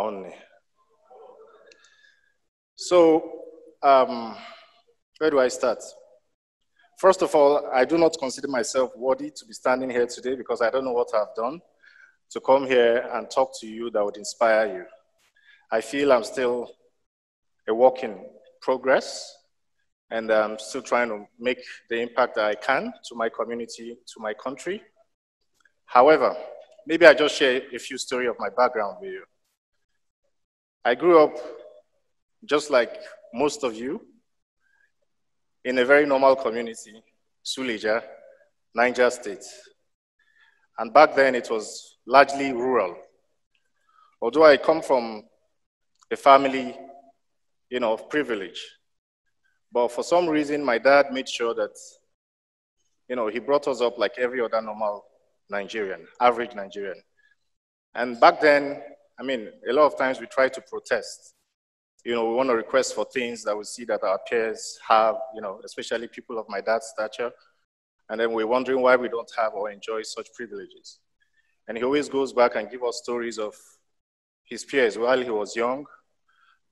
only. So, um, where do I start? First of all, I do not consider myself worthy to be standing here today because I don't know what I've done to come here and talk to you that would inspire you. I feel I'm still a work in progress and I'm still trying to make the impact that I can to my community, to my country. However, maybe I just share a few stories of my background with you. I grew up just like most of you in a very normal community, Suleja, Niger State. And back then it was largely rural. Although I come from a family, you know, of privilege, but for some reason my dad made sure that, you know, he brought us up like every other normal Nigerian, average Nigerian. And back then, I mean, a lot of times we try to protest. You know, we want to request for things that we see that our peers have, you know, especially people of my dad's stature. And then we're wondering why we don't have or enjoy such privileges. And he always goes back and gives us stories of his peers while he was young,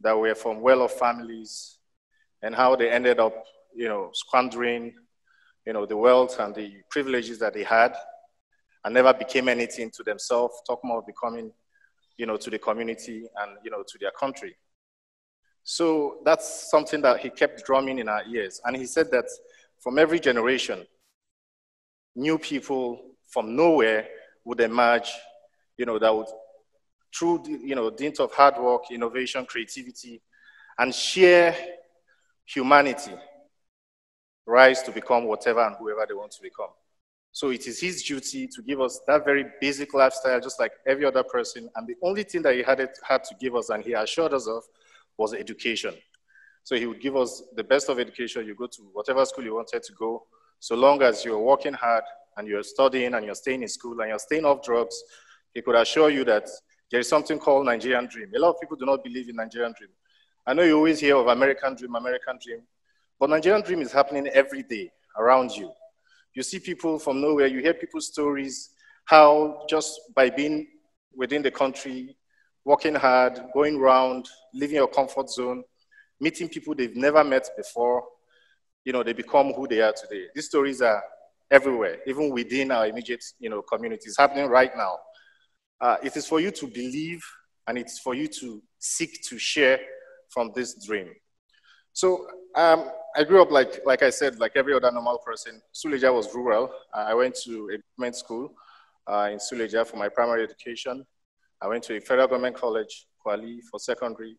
that were from well-off families, and how they ended up, you know, squandering, you know, the wealth and the privileges that they had, and never became anything to themselves, talk more of becoming, you know, to the community and, you know, to their country. So that's something that he kept drumming in our ears. And he said that from every generation, new people from nowhere would emerge, you know, that would, through, you know, dint of hard work, innovation, creativity, and sheer humanity, rise to become whatever and whoever they want to become. So it is his duty to give us that very basic lifestyle, just like every other person. And the only thing that he had, had to give us and he assured us of was education. So he would give us the best of education. You go to whatever school you wanted to go, so long as you're working hard and you're studying and you're staying in school and you're staying off drugs, he could assure you that there is something called Nigerian dream. A lot of people do not believe in Nigerian dream. I know you always hear of American dream, American dream, but Nigerian dream is happening every day around you. You see people from nowhere, you hear people's stories, how just by being within the country, working hard, going around, leaving your comfort zone, meeting people they've never met before, you know, they become who they are today. These stories are everywhere, even within our immediate, you know, communities, happening right now. Uh, it is for you to believe and it's for you to seek to share from this dream. So um, I grew up like, like I said, like every other normal person. Suleja was rural. I went to a government school uh, in Suleja for my primary education. I went to a federal government college, Kwali, for secondary,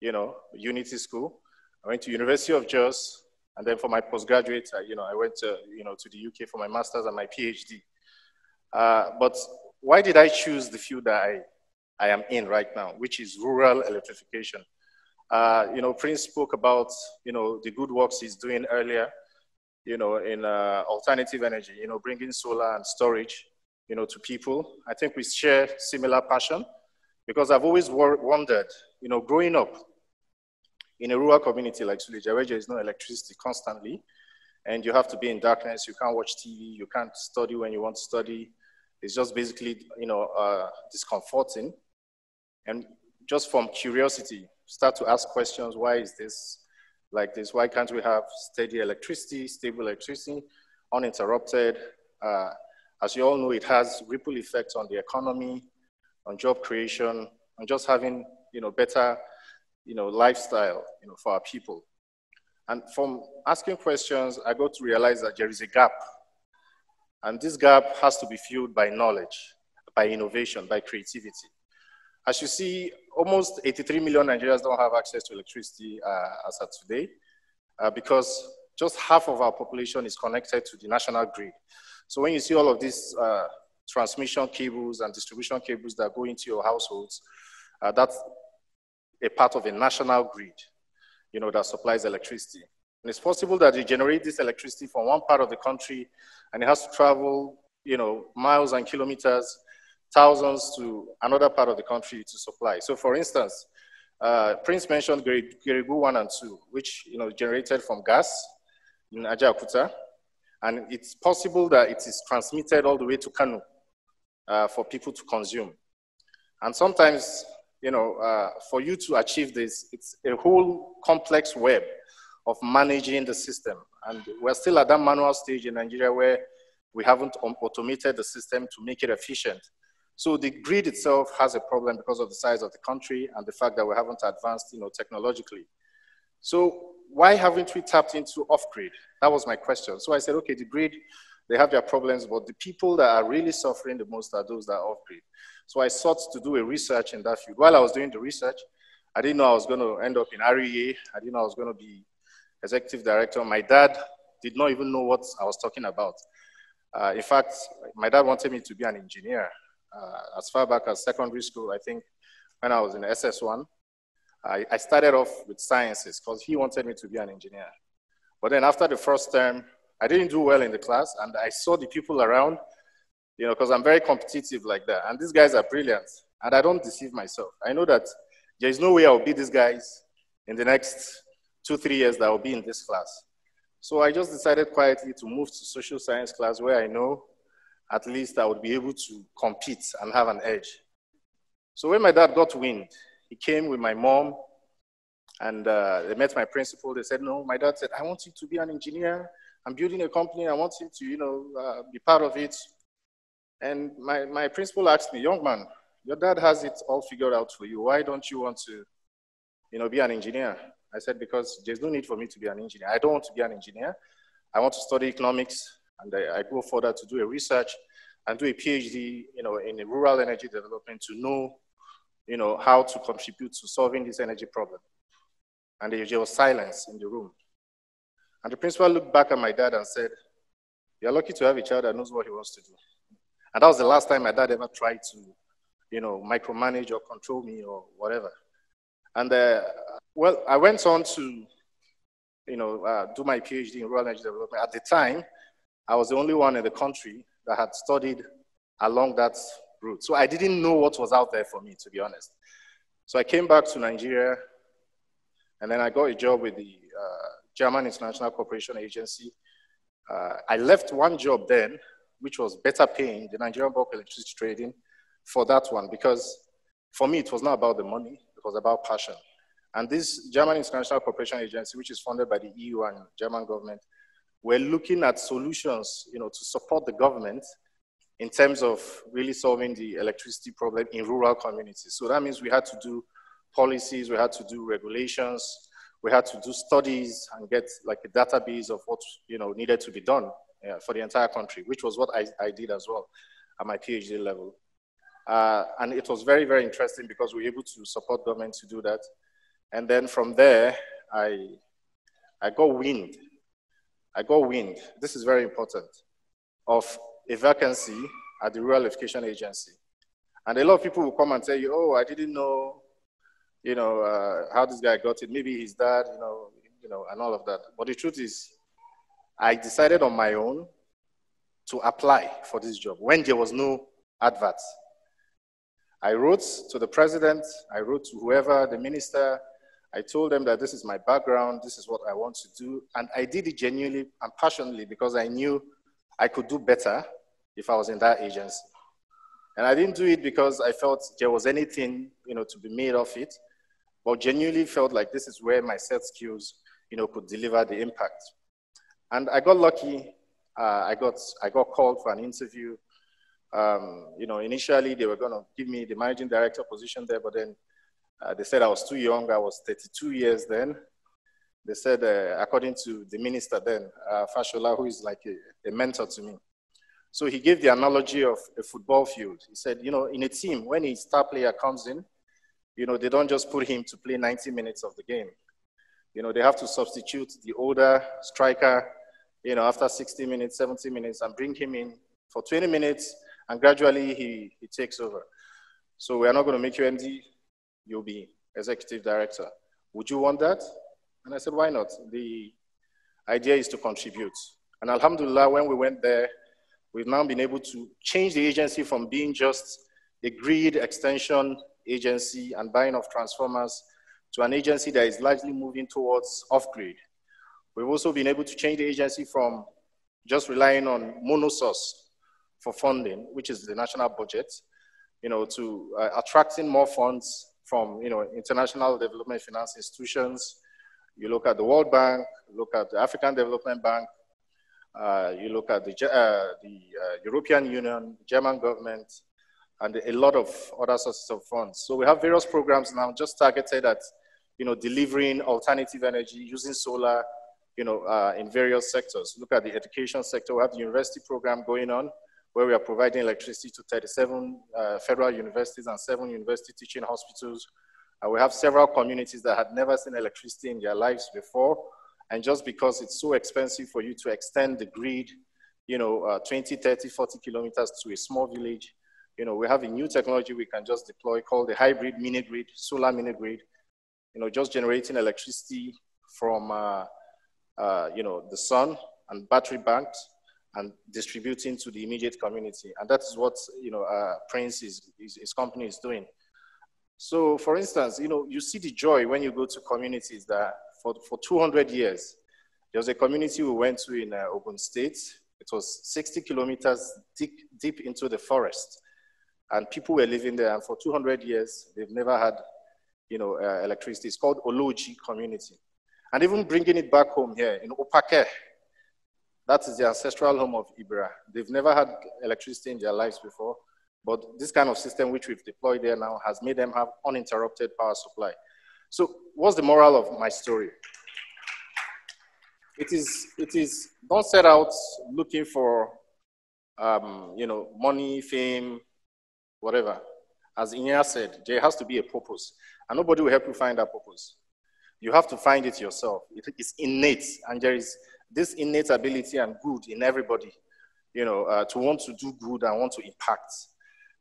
you know, Unity School. I went to University of Jos, and then for my postgraduate, I, you know, I went to, you know, to the UK for my master's and my PhD. Uh, but why did I choose the field that I, I am in right now, which is rural electrification? Uh, you know, Prince spoke about, you know, the good works he's doing earlier, you know, in uh, alternative energy, you know, bringing solar and storage, you know, to people. I think we share similar passion because I've always wondered, you know, growing up in a rural community like Suleja, where there is no electricity constantly, and you have to be in darkness, you can't watch TV, you can't study when you want to study. It's just basically, you know, uh, discomforting. And just from curiosity, start to ask questions. Why is this like this? Why can't we have steady electricity, stable electricity, uninterrupted? Uh, as you all know, it has ripple effects on the economy, on job creation, on just having you know better you know lifestyle you know for our people. And from asking questions, I got to realize that there is a gap. And this gap has to be filled by knowledge, by innovation, by creativity. As you see, almost 83 million Nigerians don't have access to electricity uh, as of today uh, because just half of our population is connected to the national grid. So when you see all of these uh, transmission cables and distribution cables that go into your households, uh, that's a part of a national grid, you know, that supplies electricity. And it's possible that you generate this electricity from one part of the country and it has to travel, you know, miles and kilometers thousands to another part of the country to supply. So for instance, uh, Prince mentioned Geregu 1 and 2, which you know, generated from gas in Ajaokuta. And it's possible that it is transmitted all the way to Kano uh, for people to consume. And sometimes you know, uh, for you to achieve this, it's a whole complex web of managing the system. And we're still at that manual stage in Nigeria where we haven't automated the system to make it efficient. So the grid itself has a problem because of the size of the country and the fact that we haven't advanced, you know, technologically. So why haven't we tapped into off-grid? That was my question. So I said, okay, the grid, they have their problems, but the people that are really suffering the most are those that are off-grid. So I sought to do a research in that field. While I was doing the research, I didn't know I was going to end up in REA. I didn't know I was going to be executive director. My dad did not even know what I was talking about. Uh, in fact, my dad wanted me to be an engineer. Uh, as far back as secondary school, I think when I was in SS1, I, I started off with sciences because he wanted me to be an engineer. But then after the first term, I didn't do well in the class, and I saw the people around, you know, because I'm very competitive like that. And these guys are brilliant, and I don't deceive myself. I know that there is no way I'll beat these guys in the next two, three years that I'll be in this class. So I just decided quietly to move to social science class where I know at least I would be able to compete and have an edge. So when my dad got wind, he came with my mom and uh, they met my principal. They said, no, my dad said, I want you to be an engineer. I'm building a company. I want you to, you know, uh, be part of it. And my, my principal asked me, young man, your dad has it all figured out for you. Why don't you want to, you know, be an engineer? I said, because there's no need for me to be an engineer. I don't want to be an engineer. I want to study economics and I, I go further to do a research and do a PhD, you know, in rural energy development to know, you know, how to contribute to solving this energy problem. And there was silence in the room. And the principal looked back at my dad and said, you're lucky to have a child that knows what he wants to do. And that was the last time my dad ever tried to, you know, micromanage or control me or whatever. And uh, well, I went on to, you know, uh, do my PhD in rural energy development. At the time, I was the only one in the country that had studied along that route. So I didn't know what was out there for me, to be honest. So I came back to Nigeria, and then I got a job with the uh, German International Cooperation Agency. Uh, I left one job then, which was better paying, the Nigerian Bulk Electricity Trading, for that one, because for me, it was not about the money, it was about passion. And this German International Cooperation Agency, which is funded by the EU and German government, we're looking at solutions, you know, to support the government in terms of really solving the electricity problem in rural communities. So that means we had to do policies, we had to do regulations, we had to do studies and get like a database of what you know needed to be done for the entire country, which was what I, I did as well at my PhD level. Uh, and it was very, very interesting because we were able to support government to do that. And then from there, I, I got wind I got wind, this is very important, of a vacancy at the Rural Electrification Agency. And a lot of people will come and tell you, oh, I didn't know, you know, uh, how this guy got it. Maybe his dad, you know, you know, and all of that. But the truth is, I decided on my own to apply for this job when there was no advert. I wrote to the president, I wrote to whoever, the minister, I told them that this is my background, this is what I want to do. And I did it genuinely and passionately because I knew I could do better if I was in that agency. And I didn't do it because I felt there was anything, you know, to be made of it, but genuinely felt like this is where my set skills, you know, could deliver the impact. And I got lucky. Uh, I got I got called for an interview. Um, you know, initially they were going to give me the managing director position there, but then uh, they said I was too young. I was 32 years then. They said, uh, according to the minister then, uh, Fashola, who is like a, a, mentor to me. So he gave the analogy of a football field. He said, you know, in a team, when a star player comes in, you know, they don't just put him to play 90 minutes of the game. You know, they have to substitute the older striker, you know, after 60 minutes, 70 minutes, and bring him in for 20 minutes, and gradually he, he takes over. So we are not going to make you MD you'll be executive director. Would you want that? And I said, why not? The idea is to contribute. And Alhamdulillah, when we went there, we've now been able to change the agency from being just a grid extension agency and buying of transformers to an agency that is largely moving towards off-grid. We've also been able to change the agency from just relying on monosource for funding, which is the national budget, you know, to uh, attracting more funds from you know, international development finance institutions. You look at the World Bank, look at the African Development Bank, uh, you look at the, uh, the uh, European Union, German government, and a lot of other sources of funds. So we have various programs now just targeted at, you know, delivering alternative energy using solar, you know, uh, in various sectors. Look at the education sector. We have the university program going on where we are providing electricity to 37 uh, federal universities and seven university teaching hospitals. We have several communities that had never seen electricity in their lives before. And just because it's so expensive for you to extend the grid, you know, uh, 20, 30, 40 kilometers to a small village, you know, we have a new technology we can just deploy called the hybrid mini grid, solar mini grid, you know, just generating electricity from, uh, uh, you know, the sun and battery banked and distributing to the immediate community. And that is what, you know, uh, Prince, is, is, his company is doing. So for instance, you know, you see the joy when you go to communities that for, for 200 years, there was a community we went to in uh, Ogun State. It was 60 kilometers deep, deep into the forest. And people were living there, and for 200 years, they've never had, you know, uh, electricity. It's called Oloji community. And even bringing it back home here in Opake, that is the ancestral home of Ebira. They've never had electricity in their lives before, but this kind of system which we've deployed there now has made them have uninterrupted power supply. So what's the moral of my story? It is, it is don't set out looking for, um, you know, money, fame, whatever. As Inya said, there has to be a purpose, and nobody will help you find that purpose. You have to find it yourself. It is innate, and there is this innate ability and good in everybody, you know, uh, to want to do good and want to impact.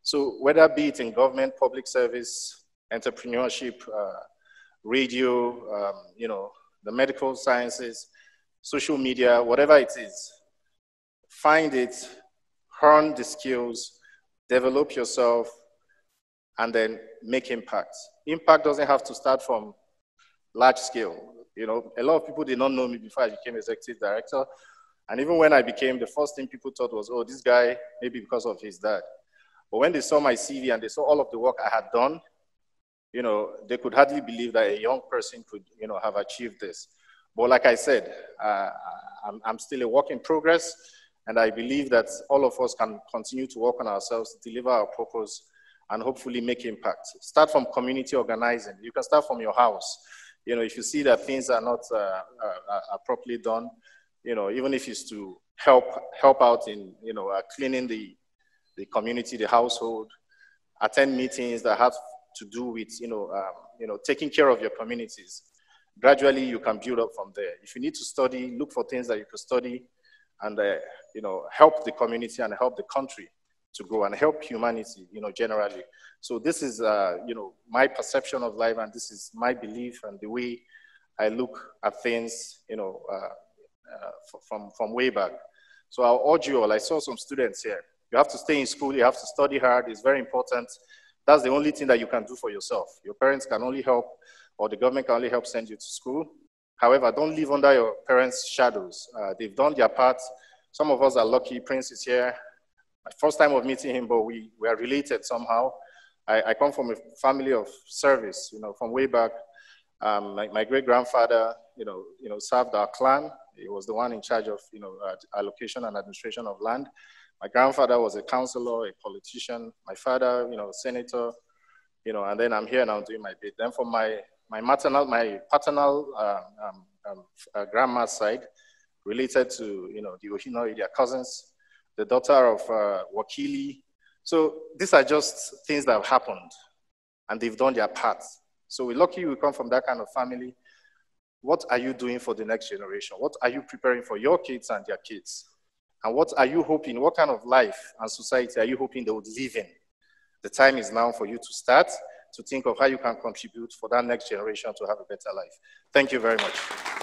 So whether be it in government, public service, entrepreneurship, uh, radio, um, you know, the medical sciences, social media, whatever it is, find it, hone the skills, develop yourself, and then make impact. Impact doesn't have to start from large scale. You know, a lot of people did not know me before I became executive director. And even when I became, the first thing people thought was, oh, this guy, maybe because of his dad. But when they saw my CV and they saw all of the work I had done, you know, they could hardly believe that a young person could, you know, have achieved this. But like I said, uh, I'm, I'm still a work in progress, and I believe that all of us can continue to work on ourselves, deliver our purpose, and hopefully make impact. Start from community organizing. You can start from your house. You know, if you see that things are not uh, uh, are properly done, you know, even if it's to help help out in, you know, uh, cleaning the the community, the household, attend meetings that have to do with, you know, um, you know, taking care of your communities. Gradually, you can build up from there. If you need to study, look for things that you can study and, uh, you know, help the community and help the country to grow and help humanity, you know, generally. So this is, uh, you know, my perception of life and this is my belief and the way I look at things, you know, uh, uh from, from way back. So I'll urge you all, I saw some students here. You have to stay in school, you have to study hard, it's very important. That's the only thing that you can do for yourself. Your parents can only help, or the government can only help send you to school. However, don't live under your parents' shadows. Uh, they've done their part. Some of us are lucky. Prince is here. My first time of meeting him, but we, we are related somehow. I, I come from a family of service, you know, from way back. Um, my, my great grandfather, you know, you know, served our clan. He was the one in charge of, you know, allocation and administration of land. My grandfather was a counselor, a politician. My father, you know, senator, you know, and then I'm here now doing my bit. Then for my, my maternal, my paternal uh, um, um, uh, grandma's side, related to, you know, the Ohinoyi, their cousins, the daughter of uh, Wakili. So these are just things that have happened and they've done their part. So we're lucky we come from that kind of family. What are you doing for the next generation? What are you preparing for your kids and their kids? And what are you hoping, what kind of life and society are you hoping they would live in? The time is now for you to start to think of how you can contribute for that next generation to have a better life. Thank you very much.